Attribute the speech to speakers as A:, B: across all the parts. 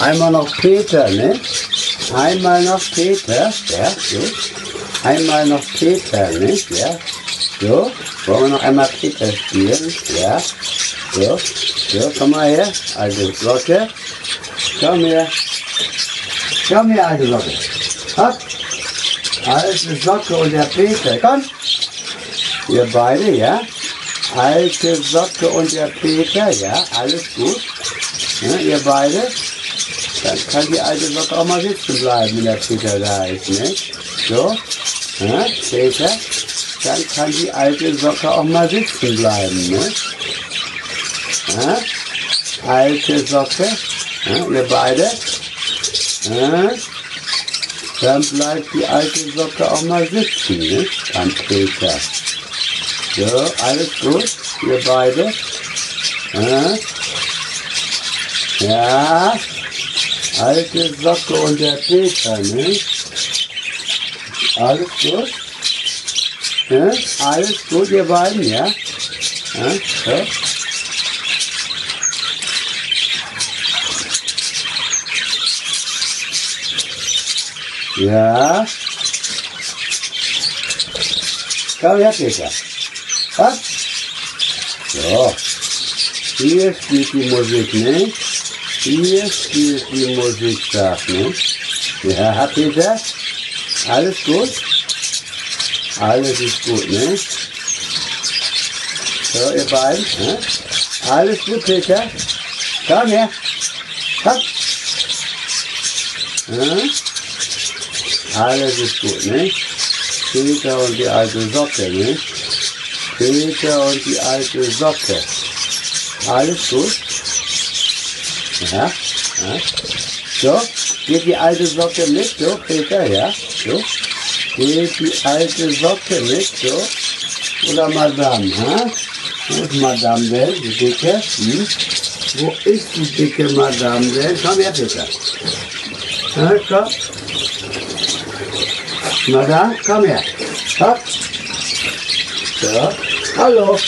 A: Einmal noch Peter, ne? Einmal noch Peter, ja, so. Einmal noch Peter, ne? Ja, so. Wollen wir noch einmal Peter spielen? Ja, so. So, komm mal her. Also Glocke. Komm her. Komm her, alte Glocke. Hopp. Alte Socke und der Peter. Komm. Ihr beide, ja? Alte Socke und der Peter, ja? Alles gut. Ja, ihr beide. Dann kann die alte Socke auch mal sitzen bleiben, wenn der Peter da ist, ne? So. Ja, Peter. Dann kann die alte Socke auch mal sitzen bleiben, ne? Ja? Alte Socke. Ja, ihr beide. Ja? Dann bleibt die alte Socke auch mal sitzen, ne? Am Peter. So, alles gut, ihr beide. Ja? Ja. Alte Socke und der Peter, ne? Alles gut? Ja? Alles gut, ihr beiden, ja? ja? So. Ja. Komm her, Peter. Was? So. Hier spielt die Musik, ne? Hier spielt die Musik, sagt, ne? Ja, Peter? Alles gut? Alles ist gut, ne? So, ihr beiden, ne? Alles gut, Peter? Komm her. Komm. Ja? Alles ist gut, ne? Peter und die alte Socke, ne? Peter und die alte Socke. Alles gut? Ja, ja. So, geht die alte Socke mit, so, Peter, ja? So. Geht die alte Socke mit, so. Oder Madame, ha? Wo ist Madame denn, die dicke? Hm? Wo ist die dicke Madame denn? Komm her, Peter. Ja, komm. Madame, komm her. Hopp. So. Hallo.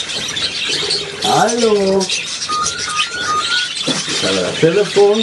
A: Hallo. Telefon.